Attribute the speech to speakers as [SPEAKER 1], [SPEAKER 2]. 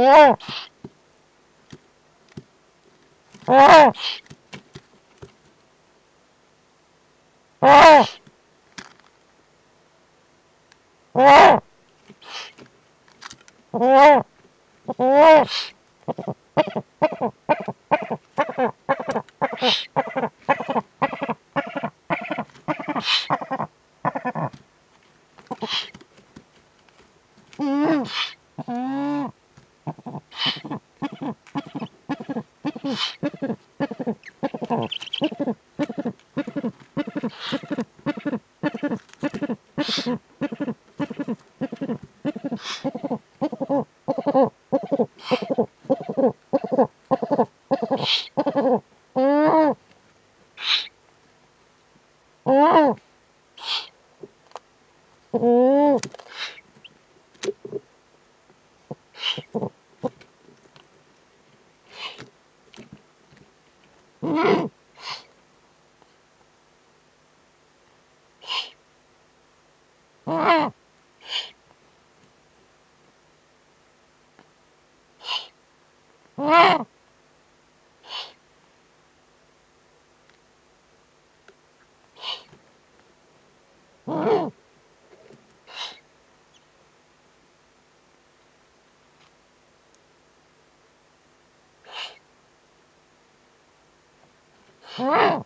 [SPEAKER 1] Mm-hmm. Oh. Ah! Ah! Ah! Ah!